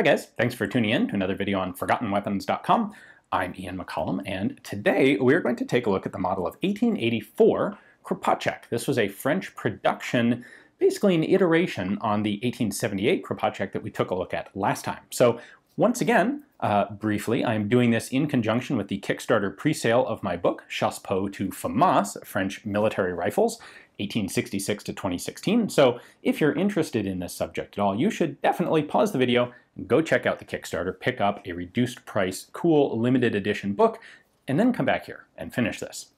Hi guys, thanks for tuning in to another video on ForgottenWeapons.com. I'm Ian McCollum, and today we're going to take a look at the model of 1884 Kropatschek. This was a French production, basically an iteration on the 1878 Kropatschek that we took a look at last time. So once again, uh, briefly, I'm doing this in conjunction with the Kickstarter pre-sale of my book, Chassepot to FAMAS, French Military Rifles, 1866 to 2016. So if you're interested in this subject at all, you should definitely pause the video go check out the Kickstarter, pick up a reduced price, cool limited edition book, and then come back here and finish this.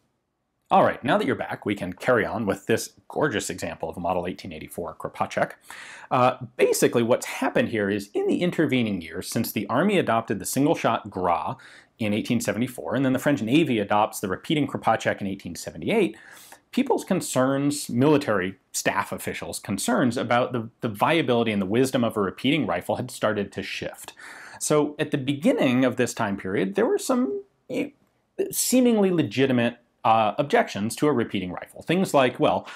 All right, now that you're back, we can carry on with this gorgeous example of a Model 1884 Kropatschek. Uh, basically, what's happened here is in the intervening years, since the Army adopted the single-shot Gras in 1874, and then the French Navy adopts the repeating Kropatschek in 1878, people's concerns, military staff officials' concerns about the, the viability and the wisdom of a repeating rifle had started to shift. So at the beginning of this time period, there were some eh, seemingly legitimate uh, objections to a repeating rifle. Things like, well,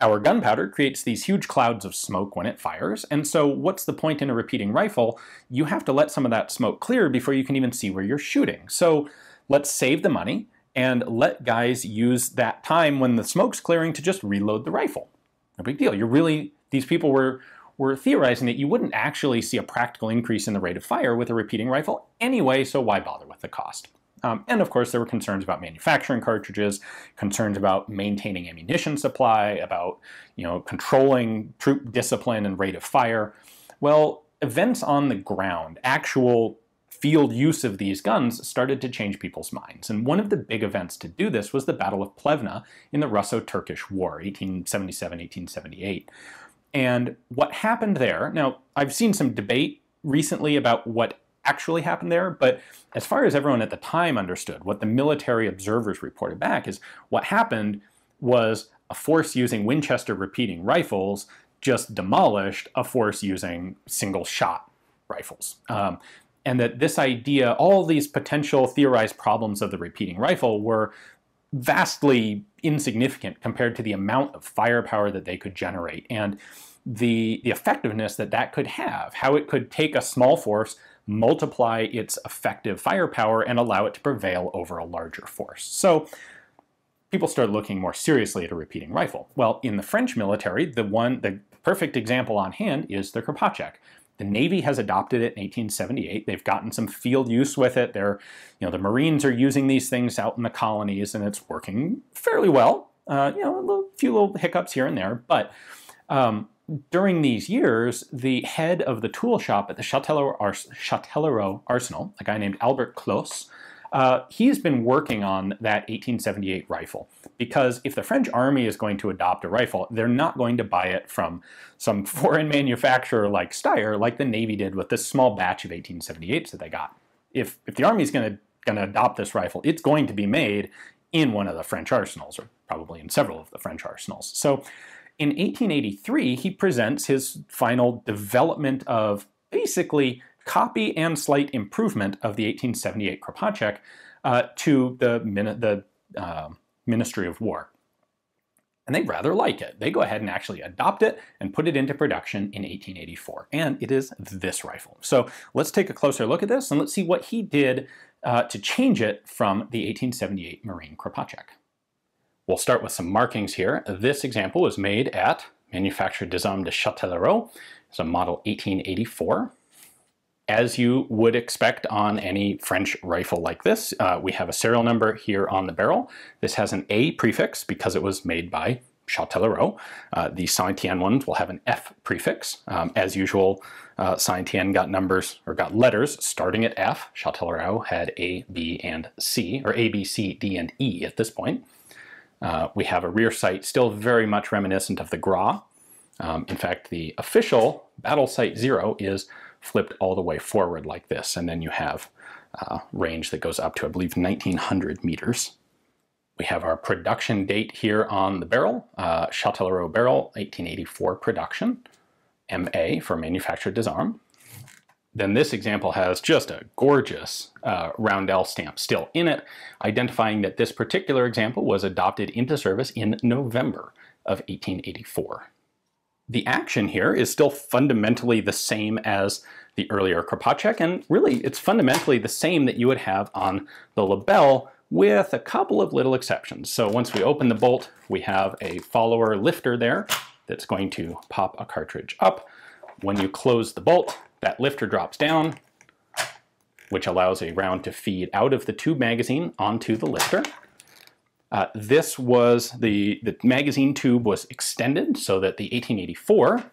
our gunpowder creates these huge clouds of smoke when it fires, and so what's the point in a repeating rifle? You have to let some of that smoke clear before you can even see where you're shooting. So let's save the money and let guys use that time when the smoke's clearing to just reload the rifle. No big deal. You're really, these people were, were theorizing that you wouldn't actually see a practical increase in the rate of fire with a repeating rifle anyway, so why bother with the cost? Um, and of course, there were concerns about manufacturing cartridges, concerns about maintaining ammunition supply, about you know controlling troop discipline and rate of fire. Well, events on the ground, actual field use of these guns started to change people's minds. And one of the big events to do this was the Battle of Plevna in the Russo-Turkish War, 1877-1878. And what happened there, now I've seen some debate recently about what actually happened there, but as far as everyone at the time understood, what the military observers reported back is what happened was a force using Winchester repeating rifles just demolished a force using single shot rifles. Um, and that this idea, all these potential theorized problems of the repeating rifle were vastly insignificant compared to the amount of firepower that they could generate and the, the effectiveness that that could have, how it could take a small force, multiply its effective firepower, and allow it to prevail over a larger force. So people started looking more seriously at a repeating rifle. Well, in the French military, the one, the perfect example on hand is the Kropatschek. The Navy has adopted it in 1878. They've gotten some field use with it. They're, you know, the Marines are using these things out in the colonies, and it's working fairly well. Uh, you know, a little, few little hiccups here and there, but um, during these years, the head of the tool shop at the Châtellerault, Arsenal, a guy named Albert Close, uh, he's been working on that 1878 rifle because if the French army is going to adopt a rifle, they're not going to buy it from some foreign manufacturer like Steyr, like the Navy did with this small batch of 1878s that they got. If, if the army is going to going to adopt this rifle, it's going to be made in one of the French arsenals, or probably in several of the French arsenals. So in 1883, he presents his final development of basically copy and slight improvement of the 1878 Kropatschek uh, to the, the uh, Ministry of War. And they rather like it. They go ahead and actually adopt it and put it into production in 1884. And it is this rifle. So let's take a closer look at this and let's see what he did uh, to change it from the 1878 Marine Kropatschek. We'll start with some markings here. This example was made at Manufacture des Armes de Châtellerault. It's a model 1884 as you would expect on any French rifle like this, uh, we have a serial number here on the barrel. This has an A prefix because it was made by Châtellerault. Uh, the Saint-Étienne ones will have an F prefix. Um, as usual, uh, Saint-Étienne got numbers, or got letters starting at F. Châtellerault had A, B, and C, or A, B, C, D, and E at this point. Uh, we have a rear sight still very much reminiscent of the Gras. Um, in fact, the official battle sight zero is flipped all the way forward like this, and then you have uh, range that goes up to, I believe, 1900 meters. We have our production date here on the barrel, uh, Châtellerault barrel, 1884 production, MA for Manufacture d'Armes. Then this example has just a gorgeous uh, roundel stamp still in it, identifying that this particular example was adopted into service in November of 1884 the action here is still fundamentally the same as the earlier Kropatschek, and really it's fundamentally the same that you would have on the Lebel with a couple of little exceptions. So once we open the bolt, we have a follower lifter there that's going to pop a cartridge up. When you close the bolt, that lifter drops down, which allows a round to feed out of the tube magazine onto the lifter. Uh, this was, the, the magazine tube was extended so that the 1884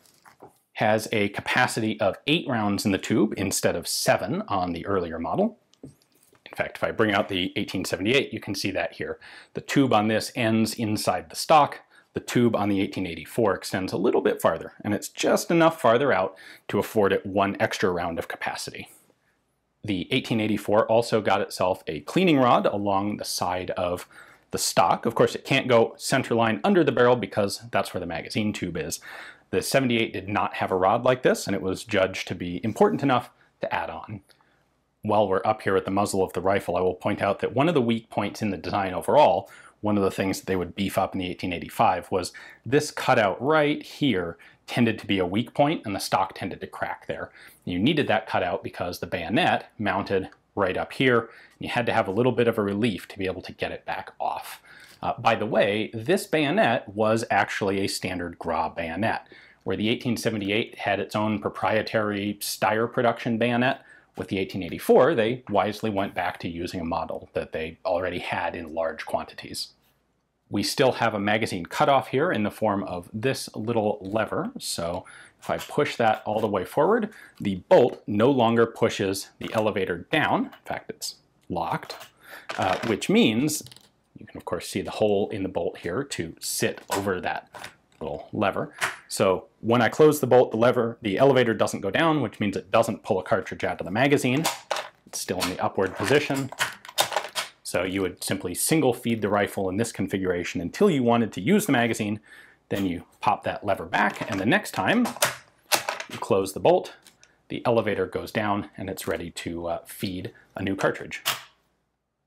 has a capacity of eight rounds in the tube instead of seven on the earlier model. In fact, if I bring out the 1878, you can see that here. The tube on this ends inside the stock. The tube on the 1884 extends a little bit farther, and it's just enough farther out to afford it one extra round of capacity. The 1884 also got itself a cleaning rod along the side of the stock. Of course, it can't go centerline under the barrel because that's where the magazine tube is, the 78 did not have a rod like this, and it was judged to be important enough to add on. While we're up here at the muzzle of the rifle, I will point out that one of the weak points in the design overall, one of the things that they would beef up in the 1885 was this cutout right here tended to be a weak point and the stock tended to crack there. You needed that cutout because the bayonet mounted right up here you had to have a little bit of a relief to be able to get it back off. Uh, by the way, this bayonet was actually a standard Gras bayonet, where the 1878 had its own proprietary Steyr production bayonet. With the 1884, they wisely went back to using a model that they already had in large quantities. We still have a magazine cutoff here in the form of this little lever. So if I push that all the way forward, the bolt no longer pushes the elevator down. In fact, it's locked, uh, which means you can of course see the hole in the bolt here to sit over that little lever. So when I close the bolt, the lever, the elevator doesn't go down, which means it doesn't pull a cartridge out of the magazine. It's still in the upward position. So you would simply single feed the rifle in this configuration until you wanted to use the magazine. Then you pop that lever back, and the next time you close the bolt, the elevator goes down and it's ready to uh, feed a new cartridge.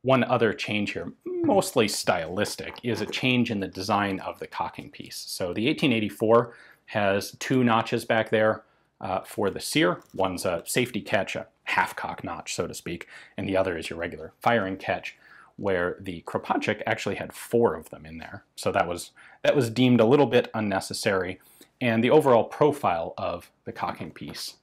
One other change here, mostly stylistic, is a change in the design of the cocking piece. So the 1884 has two notches back there uh, for the sear. One's a safety catch, a half-cock notch, so to speak, and the other is your regular firing catch, where the Kropatschek actually had four of them in there. So that was, that was deemed a little bit unnecessary, and the overall profile of the cocking piece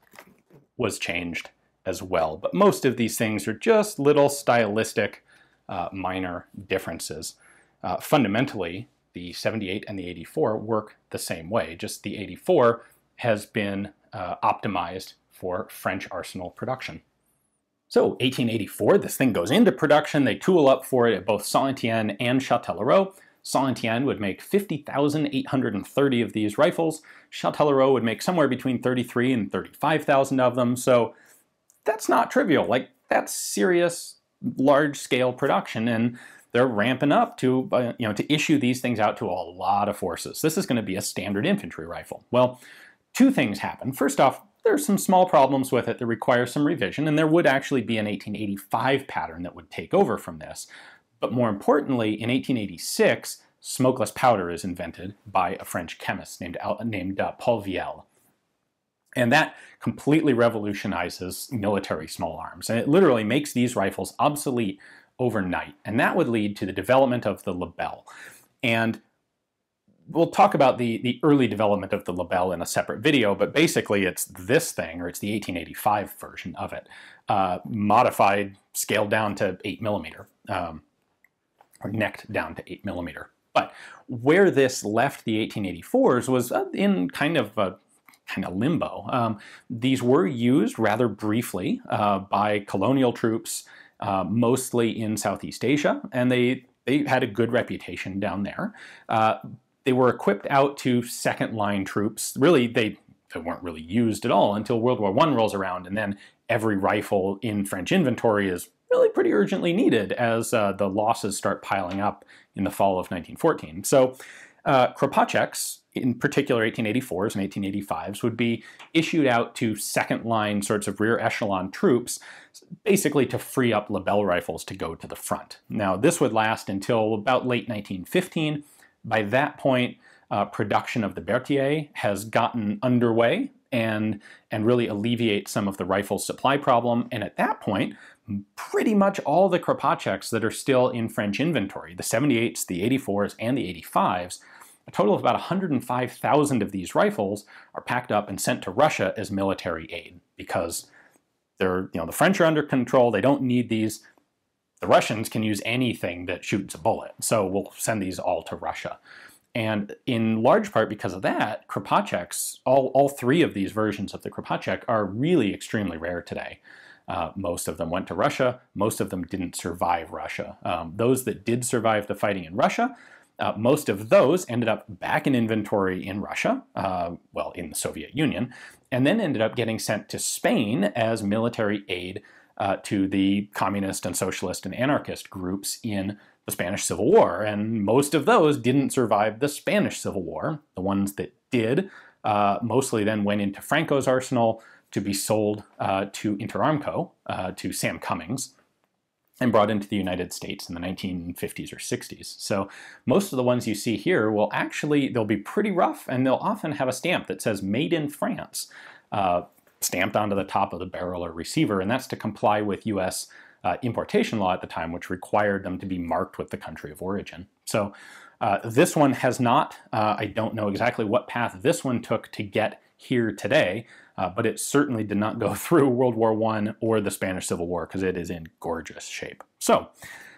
was changed as well. But most of these things are just little stylistic uh, minor differences. Uh, fundamentally, the 78 and the 84 work the same way, just the 84 has been uh, optimized for French arsenal production. So 1884, this thing goes into production. They tool up for it at both Saint-Étienne and Châtellerault. Saint-Étienne would make 50,830 of these rifles. Châtellerault would make somewhere between 33 and 35,000 of them. So that's not trivial. Like, that's serious large scale production and they're ramping up to uh, you know to issue these things out to a lot of forces. This is going to be a standard infantry rifle. Well, two things happen. First off, there's some small problems with it that require some revision, and there would actually be an 1885 pattern that would take over from this. But more importantly, in 1886, smokeless powder is invented by a French chemist named, named uh, Paul Vieille. And that completely revolutionizes military small arms. And it literally makes these rifles obsolete overnight. And that would lead to the development of the Lebel. And we'll talk about the, the early development of the Lebel in a separate video, but basically it's this thing, or it's the 1885 version of it, uh, modified, scaled down to 8 millimeter, um, or necked down to 8 millimeter. But where this left the 1884s was uh, in kind of a kind of limbo. Um, these were used rather briefly uh, by colonial troops, uh, mostly in Southeast Asia, and they, they had a good reputation down there. Uh, they were equipped out to second line troops. Really, they, they weren't really used at all until World War I rolls around, and then every rifle in French inventory is really pretty urgently needed as uh, the losses start piling up in the fall of 1914. So uh, in particular 1884s and 1885s, would be issued out to second line sorts of rear echelon troops, basically to free up Lebel rifles to go to the front. Now, this would last until about late 1915. By that point, uh, production of the Berthier has gotten underway, and, and really alleviate some of the rifle supply problem. And at that point, pretty much all the Kropatscheks that are still in French inventory, the 78s, the 84s, and the 85s, a total of about 105,000 of these rifles are packed up and sent to Russia as military aid because they're, you know, the French are under control. They don't need these. The Russians can use anything that shoots a bullet. So we'll send these all to Russia. And in large part because of that, Kropatscheks, all, all three of these versions of the Kropatschek are really extremely rare today. Uh, most of them went to Russia. Most of them didn't survive Russia. Um, those that did survive the fighting in Russia, uh, most of those ended up back in inventory in Russia, uh, well, in the Soviet Union, and then ended up getting sent to Spain as military aid uh, to the communist and socialist and anarchist groups in the Spanish Civil War. And most of those didn't survive the Spanish Civil War. The ones that did uh, mostly then went into Franco's arsenal to be sold uh, to Interarmco, uh, to Sam Cummings, and brought into the United States in the 1950s or 60s. So most of the ones you see here will actually, they'll be pretty rough and they'll often have a stamp that says made in France, uh, stamped onto the top of the barrel or receiver, and that's to comply with US uh, importation law at the time, which required them to be marked with the country of origin. So uh, this one has not, uh, I don't know exactly what path this one took to get here today, uh, but it certainly did not go through World War I or the Spanish Civil War because it is in gorgeous shape. So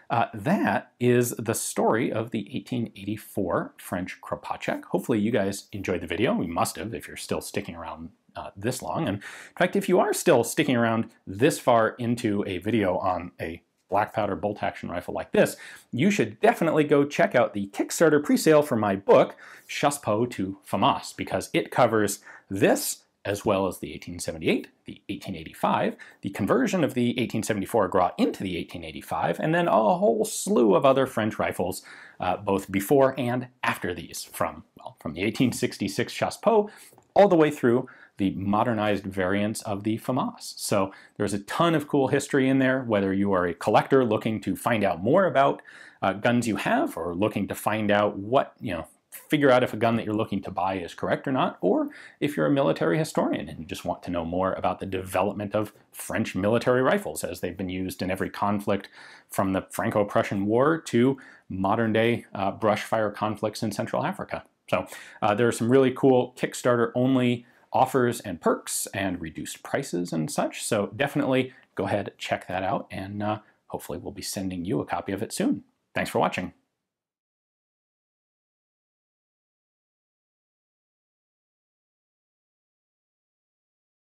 uh, that is the story of the 1884 French Kropatschek. Hopefully you guys enjoyed the video. We must have if you're still sticking around uh, this long. And in fact, if you are still sticking around this far into a video on a black powder bolt action rifle like this, you should definitely go check out the Kickstarter presale for my book, Chassepot to FAMAS, because it covers this as well as the 1878, the 1885, the conversion of the 1874 Gras into the 1885, and then a whole slew of other French rifles, uh, both before and after these, from, well, from the 1866 Chassepot all the way through the modernized variants of the FAMAS. So there's a ton of cool history in there, whether you are a collector looking to find out more about uh, guns you have or looking to find out what, you know, figure out if a gun that you're looking to buy is correct or not, or if you're a military historian and you just want to know more about the development of French military rifles as they've been used in every conflict from the Franco-Prussian War to modern day uh, brush fire conflicts in Central Africa. So uh, there are some really cool Kickstarter only offers and perks and reduced prices and such. So definitely go ahead, check that out, and uh, hopefully we'll be sending you a copy of it soon. Thanks for watching.